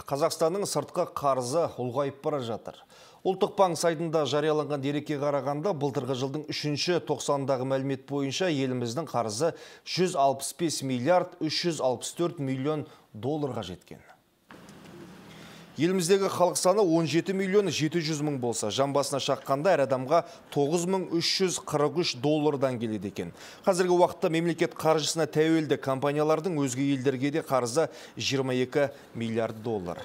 Қазақстанның сыртқы қарызы ұлғайып бара жатыр. Ұлттық банк сайтында жарияланған дерекке қарағанда былтырғы жылдың үшінші тоқсандағы мәлімет бойынша еліміздің қарызы 165 миллиард 364 миллион долларға жеткен. Еліміздегі халық саны 17 миллион 700 мың болса, жан басына шаққанда әр адамға 9343 доллардан келеді екен. Қазіргі уақытта мемлекет қаржысына тәуелді компаниялардың өзге елдерге де қарызы 22 миллиард доллар.